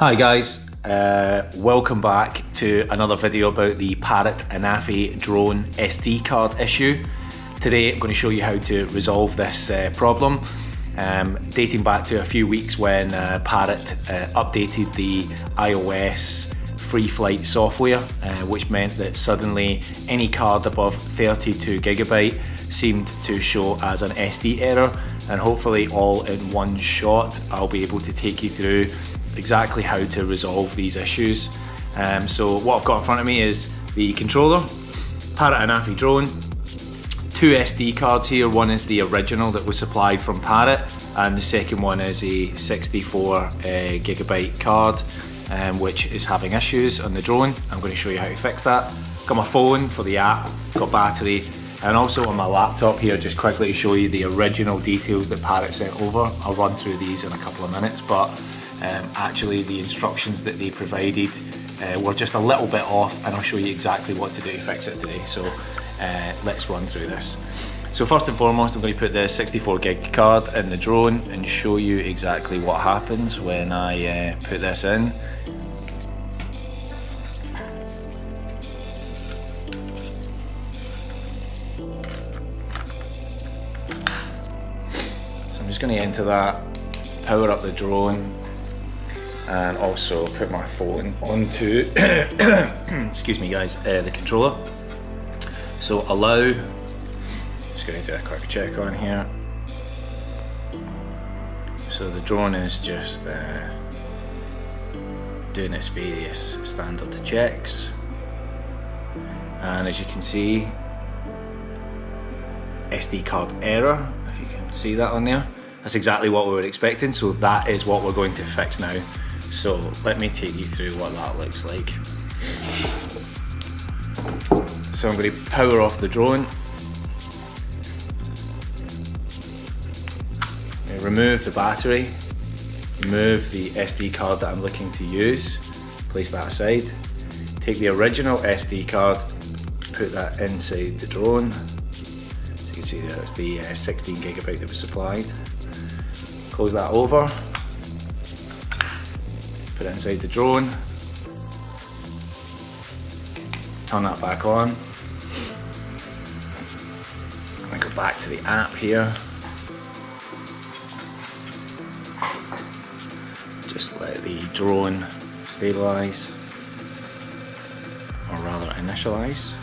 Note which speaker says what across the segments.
Speaker 1: Hi guys, uh, welcome back to another video about the Parrot Anafi drone SD card issue. Today I'm going to show you how to resolve this uh, problem. Um, dating back to a few weeks when uh, Parrot uh, updated the iOS free flight software, uh, which meant that suddenly any card above 32 gigabyte seemed to show as an SD error and hopefully all in one shot I'll be able to take you through exactly how to resolve these issues. Um, so what I've got in front of me is the controller, Parrot Anafi drone, two SD cards here. One is the original that was supplied from Parrot, and the second one is a 64 uh, gigabyte card, um, which is having issues on the drone. I'm going to show you how to fix that. Got my phone for the app, got battery, and also on my laptop here, just quickly to show you the original details that Parrot sent over. I'll run through these in a couple of minutes, but um, actually the instructions that they provided uh, were just a little bit off and I'll show you exactly what to do to fix it today. So uh, let's run through this. So first and foremost, I'm going to put the 64 gig card in the drone and show you exactly what happens when I uh, put this in. So I'm just going to enter that, power up the drone, and also put my phone onto, excuse me guys, uh, the controller. So allow, just to do a quick check on here. So the drone is just uh, doing its various standard checks. And as you can see, SD card error, if you can see that on there. That's exactly what we were expecting, so that is what we're going to fix now. So let me take you through what that looks like. So I'm going to power off the drone. Remove the battery, remove the SD card that I'm looking to use, place that aside. Take the original SD card, put that inside the drone. So you can see there it's the uh, 16 gigabyte that was supplied. Close that over, put it inside the drone, turn that back on, and go back to the app here. Just let the drone stabilize, or rather initialize.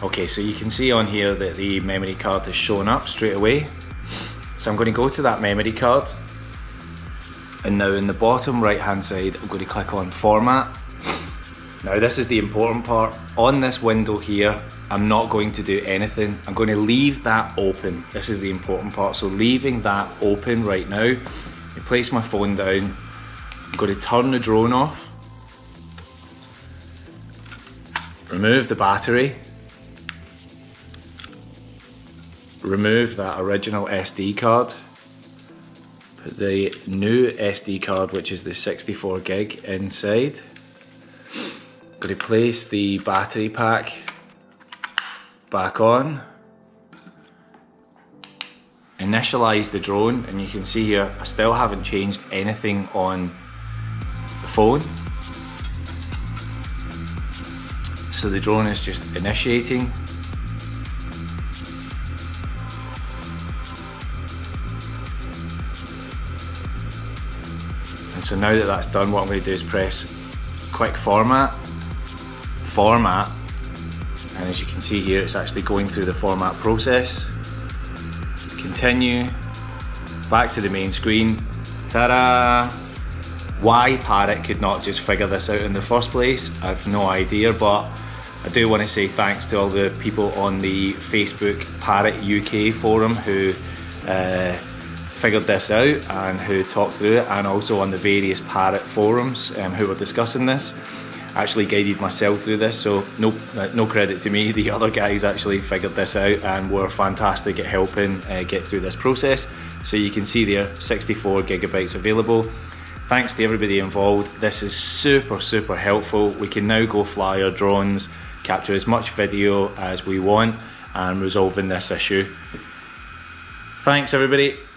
Speaker 1: Okay, so you can see on here that the memory card has shown up straight away. So I'm going to go to that memory card. And now in the bottom right hand side, I'm going to click on format. Now this is the important part. On this window here, I'm not going to do anything. I'm going to leave that open. This is the important part. So leaving that open right now, I place my phone down. I'm going to turn the drone off. Remove the battery remove that original SD card, put the new SD card, which is the 64 gig inside. replace the battery pack back on. Initialize the drone, and you can see here, I still haven't changed anything on the phone. So the drone is just initiating so now that that's done, what I'm going to do is press quick format, format, and as you can see here, it's actually going through the format process. Continue, back to the main screen. Ta-da! Why Parrot could not just figure this out in the first place, I've no idea, but I do want to say thanks to all the people on the Facebook Parrot UK forum who uh, figured this out and who talked through it, and also on the various Parrot forums um, who were discussing this. Actually guided myself through this, so no, no credit to me. The other guys actually figured this out and were fantastic at helping uh, get through this process. So you can see there, 64 gigabytes available. Thanks to everybody involved. This is super, super helpful. We can now go fly our drones, capture as much video as we want, and resolving this issue. Thanks everybody.